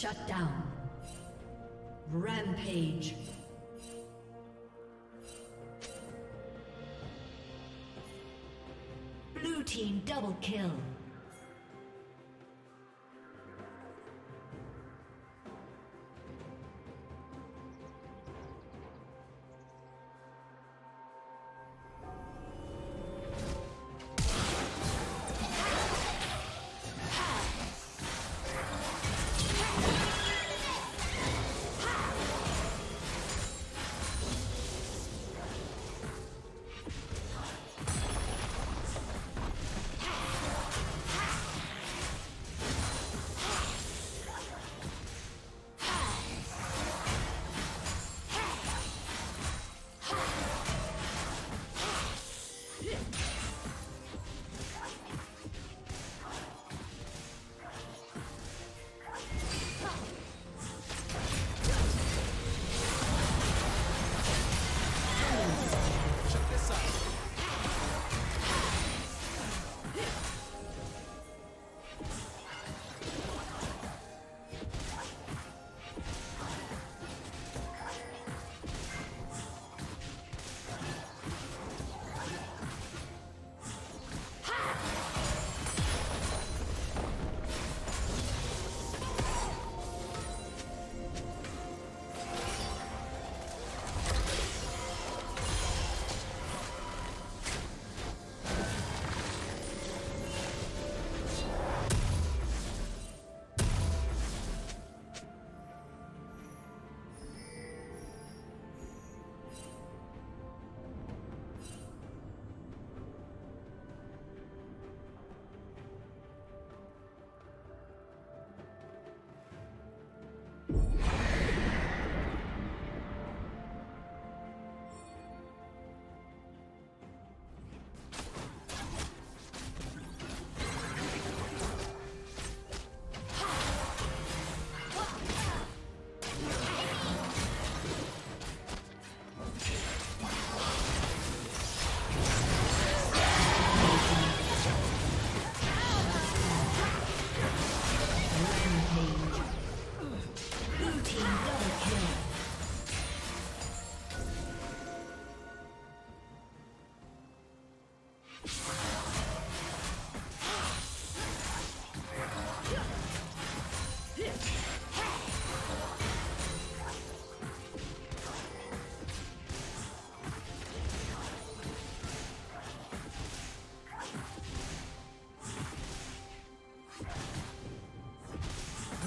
Shut down. Rampage. Blue team double kill.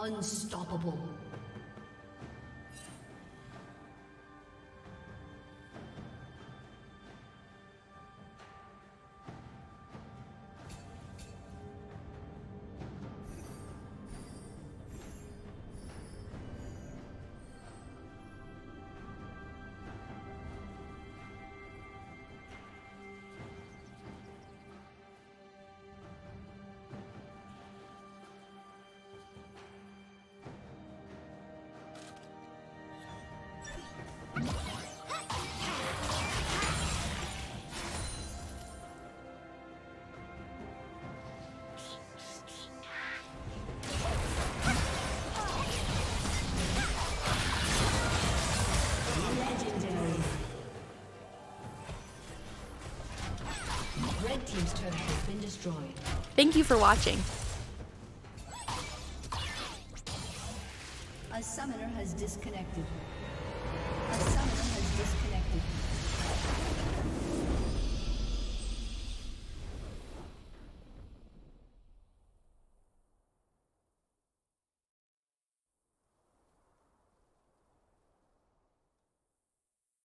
Unstoppable. team's turret has been destroyed. Thank you for watching. A summoner has disconnected. A summoner has disconnected.